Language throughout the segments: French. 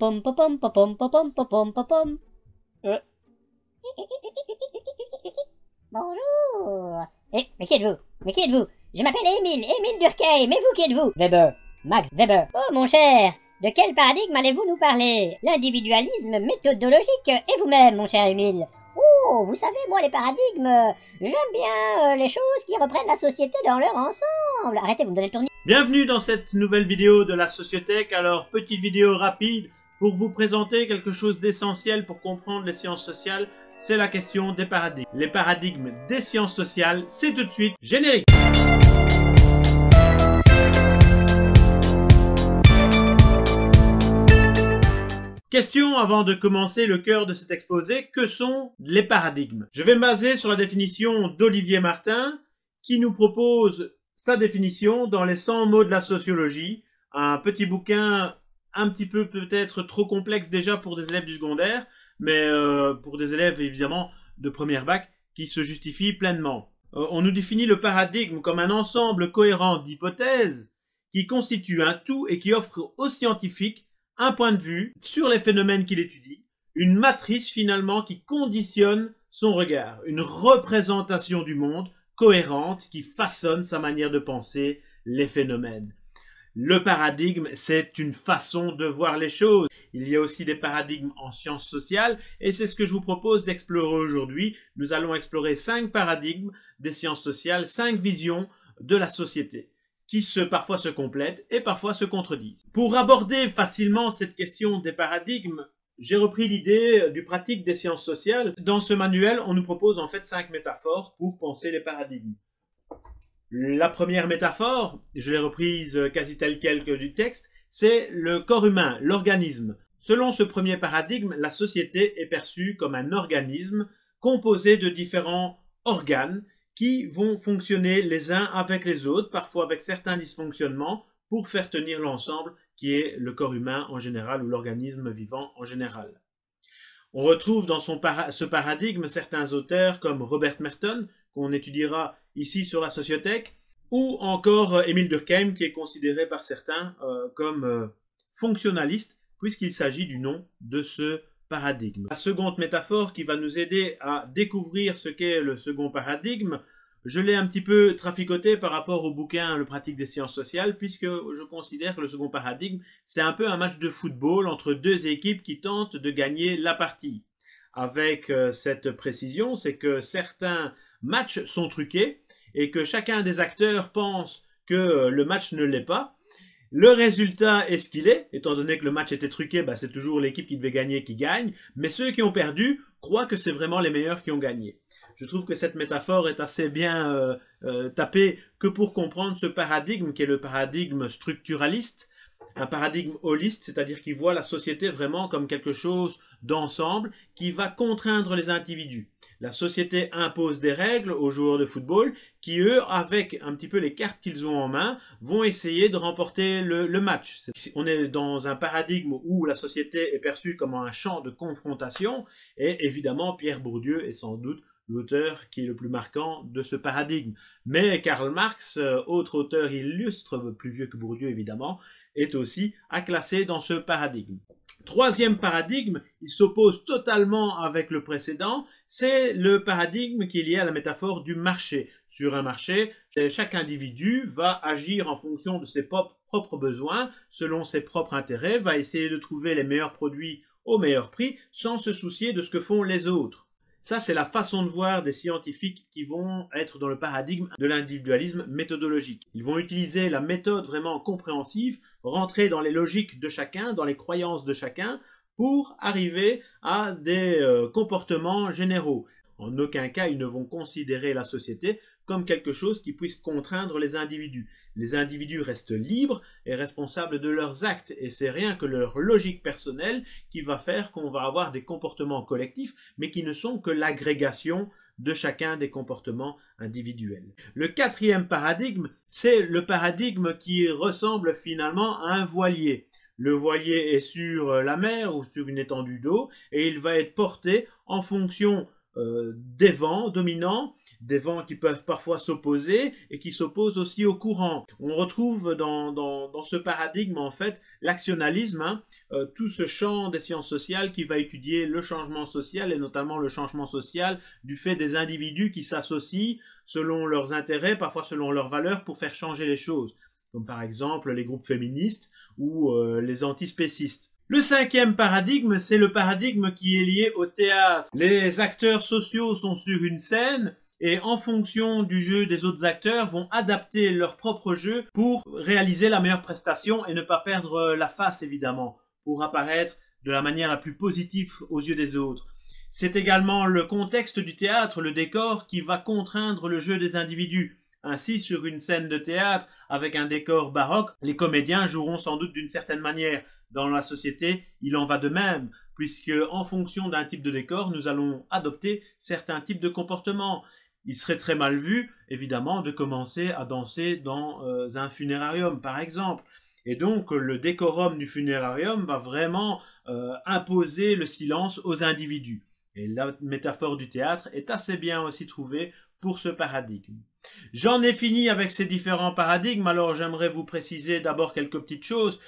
Pom pom pom pom pom pom pom pom euh. Bonjour. Eh, mais qui êtes-vous? Mais qui êtes-vous? Je m'appelle Émile, Émile Durkheim, mais vous qui êtes-vous? Weber, Max Weber. Oh mon cher, de quel paradigme allez-vous nous parler? L'individualisme méthodologique et vous-même, mon cher Émile. Oh, vous savez, moi, les paradigmes, j'aime bien euh, les choses qui reprennent la société dans leur ensemble. Arrêtez, vous me donnez le tournis. Bienvenue dans cette nouvelle vidéo de la Sociothèque. Alors, petite vidéo rapide pour vous présenter quelque chose d'essentiel pour comprendre les sciences sociales. C'est la question des paradigmes. Les paradigmes des sciences sociales, c'est tout de suite générique. Question avant de commencer le cœur de cet exposé, que sont les paradigmes? Je vais me baser sur la définition d'Olivier Martin qui nous propose sa définition dans les 100 mots de la sociologie, un petit bouquin un petit peu peut-être trop complexe déjà pour des élèves du secondaire, mais euh, pour des élèves évidemment de première bac qui se justifie pleinement. Euh, on nous définit le paradigme comme un ensemble cohérent d'hypothèses qui constitue un tout et qui offre aux scientifiques un point de vue sur les phénomènes qu'il étudie, une matrice finalement qui conditionne son regard, une représentation du monde cohérente qui façonne sa manière de penser les phénomènes. Le paradigme, c'est une façon de voir les choses. Il y a aussi des paradigmes en sciences sociales et c'est ce que je vous propose d'explorer aujourd'hui. Nous allons explorer cinq paradigmes des sciences sociales, cinq visions de la société qui se, parfois se complètent et parfois se contredisent. Pour aborder facilement cette question des paradigmes, j'ai repris l'idée du pratique des sciences sociales. Dans ce manuel, on nous propose en fait cinq métaphores pour penser les paradigmes. La première métaphore, je l'ai reprise quasi telle quelle que du texte, c'est le corps humain, l'organisme. Selon ce premier paradigme, la société est perçue comme un organisme composé de différents organes qui vont fonctionner les uns avec les autres, parfois avec certains dysfonctionnements, pour faire tenir l'ensemble qui est le corps humain en général ou l'organisme vivant en général. On retrouve dans ce paradigme certains auteurs comme Robert Merton, qu'on étudiera ici sur la Sociothèque, ou encore euh, Émile Durkheim, qui est considéré par certains euh, comme euh, fonctionnaliste, puisqu'il s'agit du nom de ce paradigme. La seconde métaphore qui va nous aider à découvrir ce qu'est le second paradigme, je l'ai un petit peu traficoté par rapport au bouquin Le pratique des sciences sociales, puisque je considère que le second paradigme, c'est un peu un match de football entre deux équipes qui tentent de gagner la partie. Avec cette précision, c'est que certains matchs sont truqués et que chacun des acteurs pense que euh, le match ne l'est pas, le résultat est ce qu'il est, étant donné que le match était truqué, bah, c'est toujours l'équipe qui devait gagner qui gagne, mais ceux qui ont perdu croient que c'est vraiment les meilleurs qui ont gagné. Je trouve que cette métaphore est assez bien euh, euh, tapée que pour comprendre ce paradigme qui est le paradigme structuraliste, un paradigme holiste, c'est-à-dire qui voit la société vraiment comme quelque chose d'ensemble qui va contraindre les individus. La société impose des règles aux joueurs de football qui, eux, avec un petit peu les cartes qu'ils ont en main, vont essayer de remporter le, match. On est dans un paradigme où la société est perçue comme un champ de confrontation et évidemment Pierre Bourdieu est sans doute l'auteur qui est le plus marquant de ce paradigme. Mais Karl Marx, euh, autre auteur illustre, plus vieux que Bourdieu évidemment, est aussi à classer dans ce paradigme. Troisième paradigme, il s'oppose totalement avec le précédent, c'est le paradigme qui est lié à la métaphore du marché. Sur un marché, chaque individu va agir en fonction de ses propres besoins, selon ses propres intérêts, va essayer de trouver les meilleurs produits au meilleur prix, sans se soucier de ce que font les autres. Ça, c'est la façon de voir des scientifiques qui vont être dans le paradigme de l'individualisme méthodologique. Ils vont utiliser la méthode vraiment compréhensive, rentrer dans les logiques de chacun, dans les croyances de chacun, pour arriver à des euh, comportements généraux. En aucun cas, ils ne vont considérer la société comme quelque chose qui puisse contraindre les individus. Les individus restent libres et responsables de leurs actes, et c'est rien que leur logique personnelle qui va faire qu'on va avoir des comportements collectifs, mais qui ne sont que l'agrégation de chacun des comportements individuels. Le quatrième paradigme, c'est le paradigme qui ressemble finalement à un voilier. Le voilier est sur la mer ou sur une étendue d'eau et il va être porté en fonction euh, des vents dominants, des vents qui peuvent parfois s'opposer et qui s'opposent aussi au courant. On retrouve dans, dans, ce paradigme en fait l'actionnalisme, hein, euh, tout ce champ des sciences sociales qui va étudier le changement social et notamment le changement social du fait des individus qui s'associent selon leurs intérêts, parfois selon leurs valeurs pour faire changer les choses, comme par exemple les groupes féministes ou euh, les antispécistes. Le cinquième paradigme, c'est le paradigme qui est lié au théâtre. Les acteurs sociaux sont sur une scène et en fonction du jeu des autres acteurs vont adapter leur propre jeu pour réaliser la meilleure prestation et ne pas perdre la face évidemment, pour apparaître de la manière la plus positive aux yeux des autres. C'est également le contexte du théâtre, le décor, qui va contraindre le jeu des individus. Ainsi, sur une scène de théâtre avec un décor baroque, les comédiens joueront sans doute d'une certaine manière. Dans la société, il en va de même, puisque en fonction d'un type de décor, nous allons adopter certains types de comportements. Il serait très mal vu, évidemment, de commencer à danser dans euh, un funérarium, par exemple. Et donc, le décorum du funérarium va vraiment euh, imposer le silence aux individus. Et la métaphore du théâtre est assez bien aussi trouvée pour ce paradigme. J'en ai fini avec ces différents paradigmes, alors j'aimerais vous préciser d'abord quelques petites choses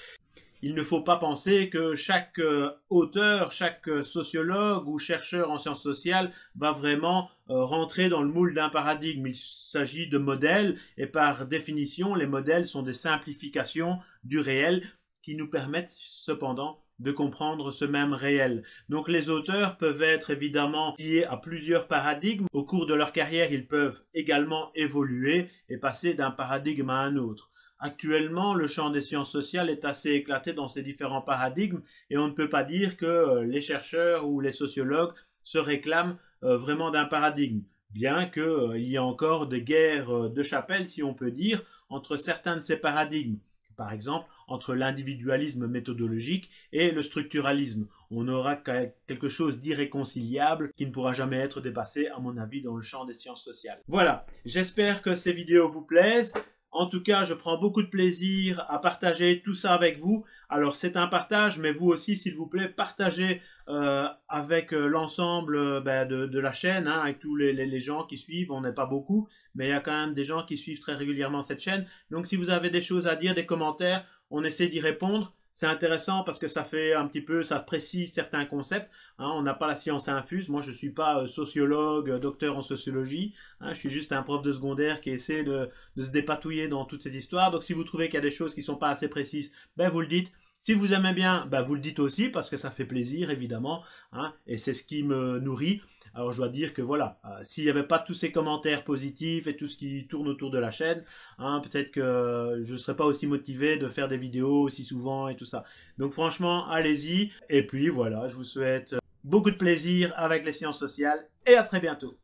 il ne faut pas penser que chaque euh, auteur, chaque euh, sociologue ou chercheur en sciences sociales va vraiment euh, rentrer dans le moule d'un paradigme. Il s'agit de modèles et par définition, les modèles sont des simplifications du réel qui nous permettent cependant de comprendre ce même réel. Donc les auteurs peuvent être évidemment liés à plusieurs paradigmes. Au cours de leur carrière, ils peuvent également évoluer et passer d'un paradigme à un autre. Actuellement, le champ des sciences sociales est assez éclaté dans ces différents paradigmes et on ne peut pas dire que euh, les chercheurs ou les sociologues se réclament euh, vraiment d'un paradigme, bien qu'il euh, y ait encore des guerres de chapelle, si on peut dire, entre certains de ces paradigmes. Par exemple, entre l'individualisme méthodologique et le structuralisme. On aura quelque chose d'irréconciliable qui ne pourra jamais être dépassé, à mon avis, dans le champ des sciences sociales. Voilà, j'espère que ces vidéos vous plaisent. En tout cas, je prends beaucoup de plaisir à partager tout ça avec vous. Alors c'est un partage, mais vous aussi, s'il vous plaît, partagez euh, avec euh, l'ensemble euh, ben, de, la chaîne, hein, avec tous les, les, gens qui suivent. On n'est pas beaucoup, mais il y a quand même des gens qui suivent très régulièrement cette chaîne. Donc si vous avez des choses à dire, des commentaires, on essaie d'y répondre c'est intéressant parce que ça fait un petit peu, ça précise certains concepts. Hein. on n'a pas la science infuse. Moi, je ne suis pas euh, sociologue, euh, docteur en sociologie. Hein. je suis juste un prof de secondaire qui essaie de, se dépatouiller dans toutes ces histoires. Donc, si vous trouvez qu'il y a des choses qui ne sont pas assez précises, ben vous le dites. Si vous aimez bien, ben vous le dites aussi parce que ça fait plaisir, évidemment. Hein. et c'est ce qui me nourrit. Alors je dois dire que voilà, euh, s'il n'y avait pas tous ces commentaires positifs et tout ce qui tourne autour de la chaîne, hein, peut-être que je ne serais pas aussi motivé de faire des vidéos aussi souvent et tout ça. Donc franchement, allez-y. Et puis voilà, je vous souhaite beaucoup de plaisir avec les sciences sociales et à très bientôt.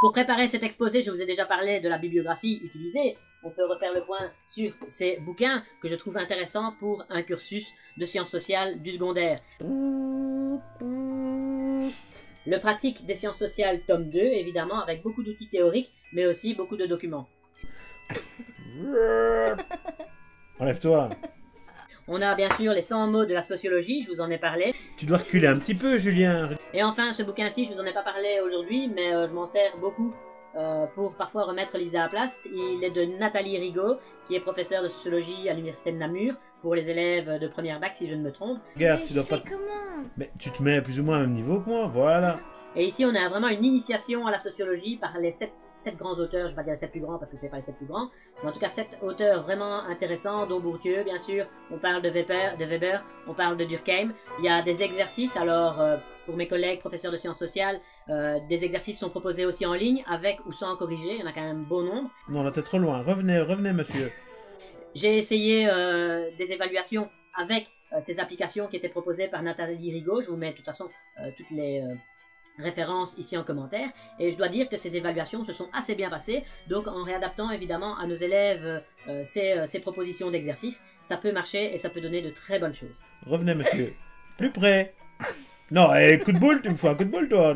Pour préparer cet exposé, je vous ai déjà parlé de la bibliographie utilisée. On peut refaire le point sur ces bouquins que je trouve intéressants pour un cursus de sciences sociales du secondaire. Le pratique des sciences sociales, tome 2, évidemment, avec beaucoup d'outils théoriques, mais aussi beaucoup de documents. Enlève-toi. On a bien sûr les 100 mots de la sociologie, je vous en ai parlé. Tu dois reculer un petit peu, Julien. Et enfin, ce bouquin-ci, je vous en ai pas parlé aujourd'hui, mais euh, je m'en sers beaucoup euh, pour parfois remettre l'idée à place. Il est de Nathalie Rigaud, qui est professeure de sociologie à l'université de Namur, pour les élèves de première bac, si je ne me trompe. Regarde, tu dois pas. Mais tu te mets plus ou moins au même niveau que moi, voilà. Et ici, on a vraiment une initiation à la sociologie par les sept sept grands auteurs, je vais pas dire les sept plus grands parce que c'est pas les sept plus grands, mais en tout cas sept auteurs vraiment intéressants, dont Bourdieu bien sûr, on parle de Weber, de Weber on parle de Durkheim, il y a des exercices, alors euh, pour mes collègues professeurs de sciences sociales, euh, des exercices sont proposés aussi en ligne, avec ou sans corriger, il y en a quand même un bon nombre. Non, là t'es trop loin, revenez, revenez monsieur. J'ai essayé euh, des évaluations avec ces applications qui étaient proposées par Nathalie Rigaud, je vous mets de toute façon toutes les référence ici en commentaire. Et je dois dire que ces évaluations se sont assez bien passées. Donc en réadaptant évidemment à nos élèves euh, ces, euh, ces, propositions d'exercice, ça peut marcher et ça peut donner de très bonnes choses. Revenez monsieur. Plus près. Non, eh, coup de boule, tu me fais un coup de boule toi.